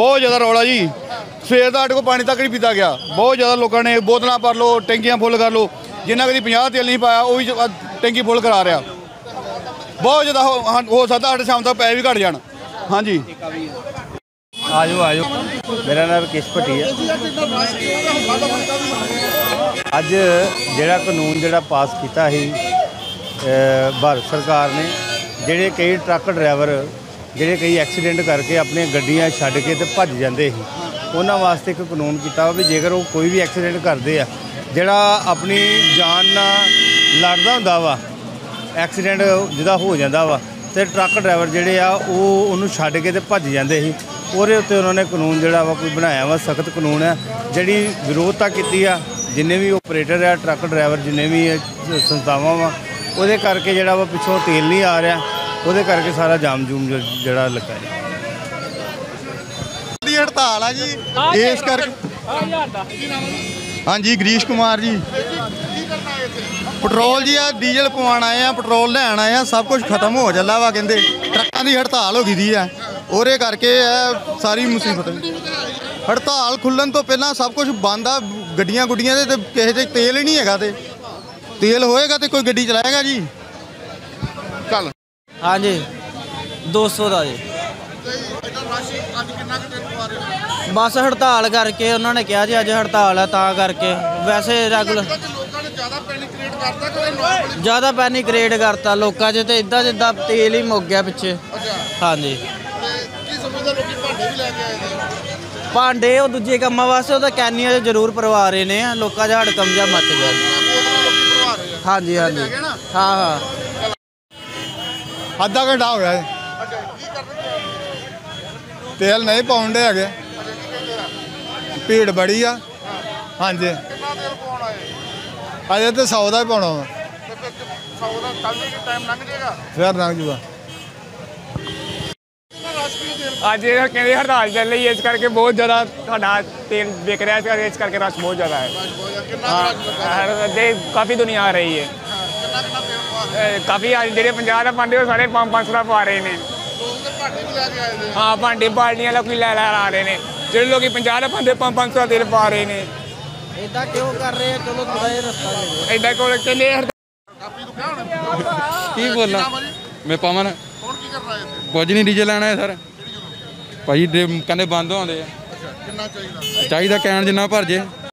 ਬਹੁਤ ਜ਼ਿਆਦਾ ਰੌਲਾ ਜੀ। ਸਵੇਰ ਦਾ ਸਾਡੇ ਕੋਲ ਪਾਣੀ ਤੱਕ ਨਹੀਂ ਪੀਤਾ ਗਿਆ। ਬਹੁਤ ਜ਼ਿਆਦਾ ਲੋਕਾਂ ਨੇ ਬੋਤਲਾਂ ਭਰ ਲਓ, ਟੈਂਕੀਆਂ ਫੁੱਲ ਕਰ ਲਓ। ਜਿੰਨਾ ਕਦੀ 50 ਤੇਲ ਨਹੀਂ ਪਾਇਆ, ਉਹ ਵੀ ਟੈਂਕੀ ਫੁੱਲ ਕਰਾ ਰਿਹਾ। ਬਹੁਤ ਜ਼ਿਆਦਾ ਹੋ ਸਕਦਾ ਸਾਡੇ ਸ਼ਾਮ ਤੱਕ ਪੈਸੇ ਵੀ ਘਟ ਜਾਣ। ਹਾਂਜੀ। ਆਜੋ ਆਜੋ। ਮੇਰਾ ਨਾਮ ਰਕੇਸ਼ ਭੱਟੀ ਹੈ ਅੱਜ ਜਿਹੜਾ ਕਾਨੂੰਨ ਜਿਹੜਾ ਪਾਸ ਕੀਤਾ ਸੀ ਭਾਰਤ ਸਰਕਾਰ ਨੇ, ਜਿਹੜੇ ਕਈ ਟਰੱਕ ਡਰਾਈਵਰ ਜਿਹੜੇ ਕਈ ਐਕਸੀਡੈਂਟ ਕਰਕੇ ਆਪਣੀਆਂ ਗੱਡੀਆਂ ਛੱਡ ਕੇ ਤੇ ਭੱਜ ਜਾਂਦੇ ਸੀ। ਉਹਨਾਂ ਵਾਸਤੇ ਇੱਕ ਕਾਨੂੰਨ ਕੀਤਾ ਵਾ ਵੀ ਜੇਕਰ ਉਹ ਕੋਈ ਵੀ ਐਕਸੀਡੈਂਟ ਕਰਦੇ ਆ, ਜਿਹੜਾ ਆਪਣੀ ਜਾਨ ਨਾਲ ਲੜਦਾ ਹੁੰਦਾ ਵਾ, ਐਕਸੀਡੈਂਟ ਜਿਹਦਾ ਹੋ ਜਾਂਦਾ ਵਾ, ਤੇ ਟਰੱਕ ਡਰਾਈਵਰ ਜਿਹੜੇ ਆ, ਉਹ ਉਹਨੂੰ ਛੱਡ ਕੇ ਤੇ ਭੱਜ ਜਾਂਦੇ ਸੀ। ਉਹਦੇ ਉੱਤੇ ਉਹਨਾਂ ਨੇ ਕਾਨੂੰਨ ਜਿਹੜਾ ਵਾ ਕੋਈ ਬਣਾਇਆ ਵਾ, ਸਖਤ ਕਾਨੂੰਨ ਆ, ਜਿਹੜੀ ਵਿਰੋਧਤਾ ਕੀਤੀ ਆ, ਜਿੰਨੇ ਵੀ ਆਪਰੇਟਰ ਆ, ਟਰੱਕ ਡਰਾਈਵਰ ਜਿੰਨੇ ਵੀ ਸੰਸਥਾਵਾਂ ਵਾ, ਉਹਦੇ ਕਰਕੇ ਜਿਹੜਾ ਵਾ ਪਿੱਛੋਂ ਤੇਲ ਨਹੀਂ ਆ ਰਿਹਾ। ਉਹਦੇ ਕਰਕੇ ਸਾਰਾ ਜਾਮ ਜੂਮ ਜਿਹੜਾ ਲੱਗਾ ਹੈ। ਦੀ ਹੜਤਾਲ ਆ ਜੀ। ਇਸ ਕਰਕੇ ਹਾਂਜੀ ਗਰੀਸ਼ ਕੁਮਾਰ ਜੀ। ਪੈਟਰੋਲ ਜੀ ਆ ਡੀਜ਼ਲ ਪਵਾਉਣ ਆਏ ਆ ਪੈਟਰੋਲ ਲੈਣ ਆਏ ਆ ਸਭ ਕੁਝ ਖਤਮ ਹੋ ਚੱਲਾ ਵਾ ਕਹਿੰਦੇ। ਟਰੱਕਾਂ ਦੀ ਹੜਤਾਲ ਹੋ ਗਈ ਦੀ ਆ। ਉਹਦੇ ਕਰਕੇ ਇਹ ਸਾਰੀ ਮੁਸੀਬਤ ਹੜਤਾਲ ਖੁੱਲਣ ਤੋਂ ਪਹਿਲਾਂ ਸਭ ਕੁਝ ਬੰਦ ਆ ਗੱਡੀਆਂ ਗੁੱਡੀਆਂ ਦੇ ਤੇ ਕਿਸੇ ਦੇ ਤੇਲ ਹੀ ਨਹੀਂ ਹੈਗਾ ਤੇ। ਤੇਲ ਹੋਏਗਾ ਤੇ ਕੋਈ ਗੱਡੀ ਚਲਾਏਗਾ ਜੀ। ਹਾਂਜੀ। 200 ਦਾ ਜੀ। ਬਸ ਹੜਤਾਲ ਕਰਕੇ ਉਹਨਾਂ ਨੇ ਕਿਹਾ ਜੀ ਅੱਜ ਹੜਤਾਲ ਹੈ ਤਾਂ ਕਰਕੇ। ਵੈਸੇ ਰੈਗੂਲਰ ਜ਼ਿਆਦਾ ਪੈਨਿਕ ਕ੍ਰੀਏਟ ਕਰਤਾ ਲੋਕਾਂ 'ਚ ਤੇ ਇਦਾਂ ਜਿੱਦਾਂ ਤੇਲ ਹੀ ਮੁੱਕ ਗਿਆ ਪਿੱਛੇ। ਹਾਂਜੀ। ਭਾਂਡੇ ਉਹ ਦੂਜੇ ਕੰਮਾਂ ਵਾਸਤੇ ਉਹਦਾ ਕੈਨੀਆਂ 'ਚ ਜ਼ਰੂਰ ਪਰਵਾ ਰਹੇ ਨੇ ਲੋਕਾਂ 'ਚ ਹੜਕਮ ਜਾ ਮੱਚ ਗਿਆ। ਹਾਂਜੀ ਹਾਂਜੀ। ਹਾਂ ਹਾਂ। ਅੱਧਾ ਘੰਟਾ ਹੋ ਗਿਆ ਹੈ ਤੇਲ ਨਹੀਂ ਪਾਉਂਦੇ ਹੈਗੇ ਭੀੜ ਬੜੀ ਆ ਹਾਂਜੀ ਅਜੇ ਤੇ 100 ਦਾ ਹੀ ਪਾਉਣਾ ਵਾ ਫਿਰ ਲੰਘ ਜੂਗਾ ਅੱਜ ਇਹ ਕਹਿੰਦੇ ਹੜਤਾਲ ਚੱਲ ਰਹੀ ਹੈ ਇਸ ਕਰਕੇ ਬਹੁਤ ਜ਼ਿਆਦਾ ਸਾਡਾ ਤੇਲ ਵਿਕ ਰਿਹਾ ਇਸ ਕਰਕੇ ਇਸ ਕਰਕੇ ਰਸ਼ ਬਹੁਤ ਜ਼ਿਆਦਾ ਹੈ ਹਾਂ ਦੇ ਕਾਫੀ ਦੁਨੀਆ ਆ ਰਹੀ ਹੈ ਅਹ ਕਾਫੀ ਆ ਜਿਹੜੇ ਪੰਜਾਬ ਦਾ ਪਾਉਂਦੇ ਉਹ ਸਾਰੇ 500 ਦਾ ਪਾ ਰਹੇ ਨੇ। ਹਾਂ ਭਾਂਡੇ ਬਾਲਟੀਆਂ ਲੋਕੀ ਲੈ ਲੈ ਆ ਰਹੇ ਨੇ। ਜਿਹੜੇ ਲੋਕੀ 50 ਦਾ ਪਾਉਂਦੇ 500 ਦਾ ਤੇਲ ਪਾ ਰਹੇ ਨੇ। ਇਦਾਂ ਕਿਉਂ ਕਰ ਰਹੇ ਆ? ਚਲੋ ਥੋੜਾ ਜਿਹਾ ਰਸਤਾ ਦੇ ਐਦਾਂ ਕੋਲ ਕਹਿੰਦੇ ਹੜਤਾਲ ਕੀ ਬੋਲਾਂ? ਮੈਂ ਪਵਨ। ਕੁਝ ਨਹੀਂ ਡੀਜ਼ਲ ਲੈਣਾ ਹੈ ਸਰ। ਭਾਈ ਕਹਿੰਦੇ ਬੰਦ ਹੋਉਂਦੇ ਆ। ਕਿੰਨਾ ਚਾਹੀਦਾ? ਚਾਹੀਦਾ ਕੈਨ ਜਿੰਨਾ ਭਰ ਜੇ।